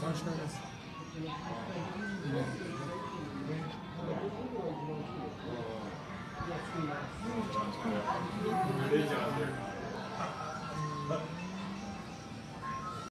sunshine is you know.